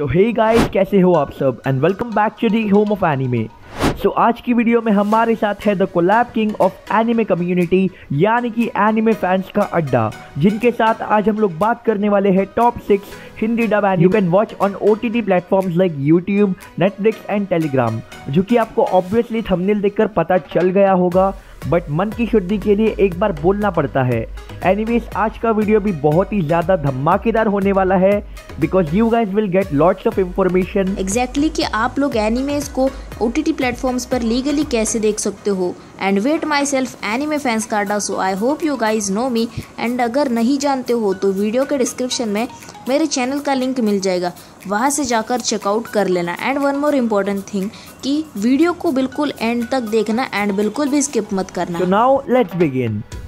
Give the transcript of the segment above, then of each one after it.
सो hey guys कैसे हो आप सब? And welcome back to the home of anime so आज की वीडियो में हमारे साथ है the collab king of anime community यानी कि एनिमे फैंस का अड्डा, जिनके साथ आज हम लोग बात करने वाले हैं top six Hindi dub and you can watch on O T T platforms like YouTube Netflix and Telegram जो कि आपको ऑब्वियसली थंबनेल देखकर पता चल गया होगा। बट मन की शुद्धि के लिए एक बार बोलना पड़ता है। एनीवेज आज का वीडियो भी बहुत ही ज़्यादा धमाकेदार होने वाला है because you guys will get lots of information exactly कि आप लोग एनिमेज को ओ टी टी प्लेटफॉर्म्स पर लीगली कैसे देख सकते हो? And wait myself anime fans कार्डा so I hope you guys know me and अगर नहीं जानते हो तो वीडियो के डिस्क्रिप्शन में मेरे चैनल का लिंक मिल जाएगा। वहाँ से जाकर चेकआउट कर लेना। And one more important thing कि वीडियो को बिल्कुल एंड तक देखना एंड बिल्कुल भी स्किप मत करना। नाउ लेट्स let's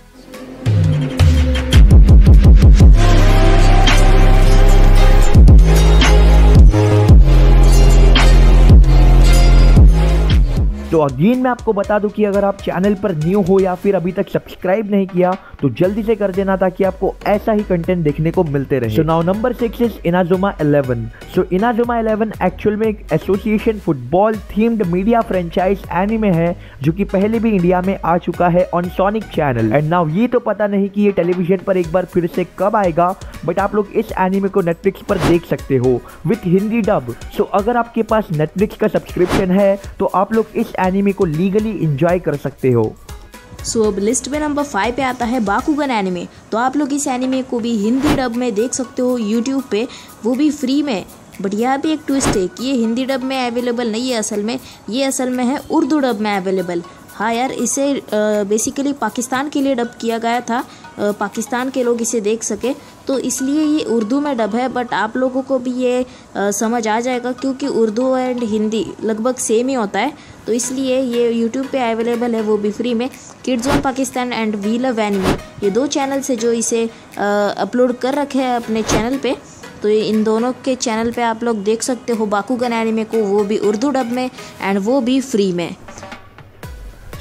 अगेन मैं आपको बता दूँ कि अगर आप चैनल पर न्यू हो या फिर अभी तक सब्सक्राइब नहीं किया तो जल्दी से कर देना ताकि आपको ऐसा ही कंटेंट देखने को मिलते रहे। So now number six is Inazuma 11 so Inazuma 11 actual में एक association football themed media franchise anime है, जो कि पहले भी इंडिया में आ चुका है on Sonic channel and now ये तो पता नहीं कि ये टेलीविज़न पर एक बार फिर से कब आएगा बट आप लोग इस एनिमे को नेटफ्लिक्स पर देख सकते हो विथ हिंदी डब सो अगर आपके पास नेटफ्लिक्स का सब्सक्रिप्शन है तो आप लोग इस एनिमे को लीगली इंजॉय कर सकते हो। सो so, अब लिस्ट में नंबर फाइव पे आता है बाकुगन एनिमे तो आप लोग इस एनिमे को भी हिंदी डब में देख सकते हो यूट्यूब पे। वो भी फ्री में। बट यह भी एक ट्विस्ट है कि ये हिंदी डब में अवेलेबल नहीं है असल में। ये असल में है उर्दू डब में अवेलेबल हाँ यार इसे बेसिकली पाकिस्तान के लिए डब किया गया था। पाकिस्तान के लोग इसे देख सके। तो इसलिए ये उर्दू में डब है। बट आप लोगों को भी ये समझ आ जाएगा क्योंकि उर्दू एंड हिंदी लगभग सेम ही होता है। तो इसलिए ये यूट्यूब पे अवेलेबल है, वो भी फ्री में। Kids on Pakistan and we love anime ये दो चैनल से जो इसे अपलोड कर रखे हैं अपने चैनल पे। तो इन दोनों के चैनल पे आप लोग देख सकते हो बाकूगन एनिमे को, वो भी उर्दू डब में एंड वो भी फ्री में।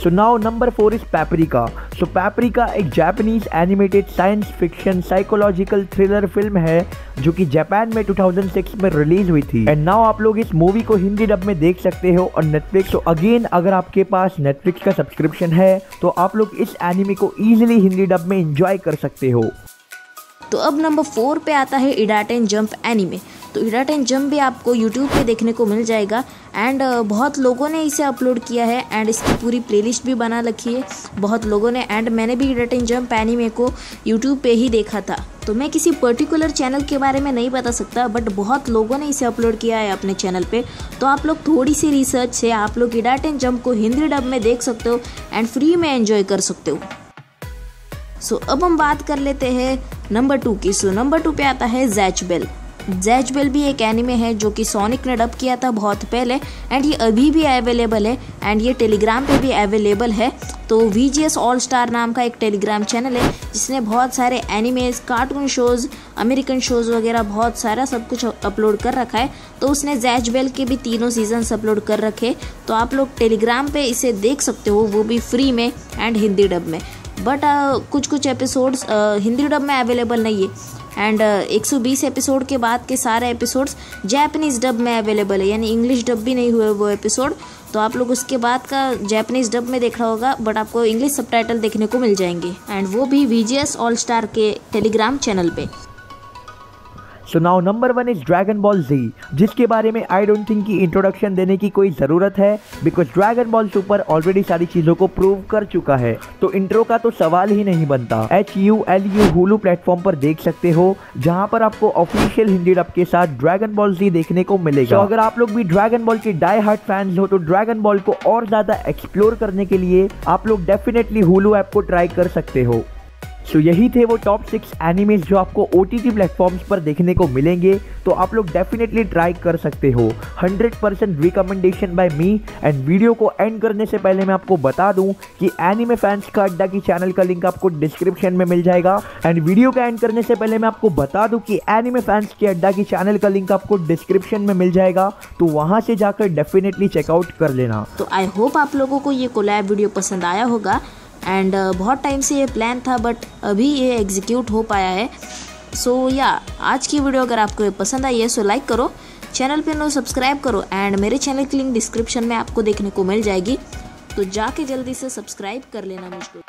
So now number four is paprika so paprika एक Japanese animated science fiction psychological thriller film है, जो कि जापान में 2006 में रिलीज़ हुई थी। एंड नाउ आप लोग इस मूवी को हिंदी डब में देख सकते हो और नेटफ्लिक्स तो अगेन अगर आपके पास नेटफ्लिक्स का सब्सक्रिप्शन है तो आप लोग इस एनिमे को इजीली हिंदी डब में इंजॉय कर सकते हो। तो अब नंबर फोर पे आता है इडाटेन जंप एनिमे तो इडाट एंड जम भी आपको यूट्यूब पे देखने को मिल जाएगा। एंड uh, बहुत लोगों ने इसे अपलोड किया है एंड इसकी पूरी प्लेलिस्ट भी बना रखी है। बहुत लोगों ने एंड मैंने भी इडाट एंड जम एनीमे को यूट्यूब पे ही देखा था। तो मैं किसी पर्टिकुलर चैनल के बारे में नहीं बता सकता बट बहुत लोगों ने इसे अपलोड किया है अपने चैनल पे। तो आप लोग थोड़ी सी रिसर्च से आप लोग इडाट एंड जम को हिंदी डब में देख सकते हो एंड फ्री में एंजॉय कर सकते हो। सो so, अब हम बात कर लेते हैं नंबर टू की। सो नंबर टू पे आता है जैच बेल जैजबेल भी एक एनिमे है जो कि सोनिक ने डब किया था बहुत पहले एंड ये अभी भी अवेलेबल है एंड ये टेलीग्राम पे भी अवेलेबल है। तो V G S all star नाम का एक टेलीग्राम चैनल है, जिसने बहुत सारे animes cartoon shows American shows वगैरह बहुत सारा सब कुछ अपलोड कर रखा है। तो उसने जैजबेल के भी तीनों सीजन्स अपलोड कर रखे। तो आप लोग टेलीग्राम पे इसे देख सकते हो, वो भी फ्री में एंड हिंदी डब में। बट कुछ कुछ एपिसोड्स हिंदी डब में अवेलेबल नहीं है। एंड एक सौ बीस एपिसोड के बाद के सारे एपिसोड्स जैपनीज डब में अवेलेबल है। यानी इंग्लिश डब भी नहीं हुए वो एपिसोड तो आप लोग उसके बाद का जैपनीज डब में देख रहा होगा बट आपको इंग्लिश सब देखने को मिल जाएँगे। एंड वो भी VGS ऑल स्टार के टेलीग्राम चैनल पे। So now number one is dragon ball Z जिसके बारे में आई डोंट थिंक की इंट्रोडक्शन देने की कोई ज़रूरत है because dragon ball super already सारी चीज़ों को प्रूव कर चुका है। तो इंट्रो का तो सवाल ही नहीं बनता। H U L U Hulu platform पर देख सकते हो, जहाँ पर आपको ऑफिशियल हिंदी डब के साथ ड्रैगन बॉल जी देखने को मिलेगा। तो अगर आप लोग भी ड्रैगन बॉल के डाई हार्ट फैंस हो तो ड्रैगन बॉल को और ज़्यादा एक्सप्लोर करने के लिए आप लोग डेफिनेटली हुलू ऐप को ट्राई कर सकते हो। सो so, यही थे वो टॉप सिक्स एनिमेज जो आपको ओ टी प्लेटफॉर्म्स पर देखने को मिलेंगे। तो आप लोग डेफिनेटली ट्राई कर सकते हो। 100% percent recommendation by me and video को एंड करने से पहले मैं आपको बता दूँ कि एनिमे फैंस का अड्डा की चैनल का लिंक आपको डिस्क्रिप्शन में मिल जाएगा। एंड वीडियो का एंड करने से पहले मैं आपको बता दूँ कि एनिमे फैंस के अड्डा की चैनल का लिंक आपको डिस्क्रिप्शन में मिल जाएगा। तो वहाँ से जाकर डेफिनेटली चेकआउट कर लेना। तो आई होप आप लोगों को ये कोलैब वीडियो पसंद आया होगा। एंड uh, बहुत टाइम से ये प्लान था बट अभी ये एग्जीक्यूट हो पाया है. सो so, या yeah, आज की वीडियो अगर आपको पसंद आई है सो लाइक करो. चैनल पे नो सब्सक्राइब करो एंड मेरे चैनल की लिंक डिस्क्रिप्शन में आपको देखने को मिल जाएगी. तो जाके जल्दी से सब्सक्राइब कर लेना मुझको.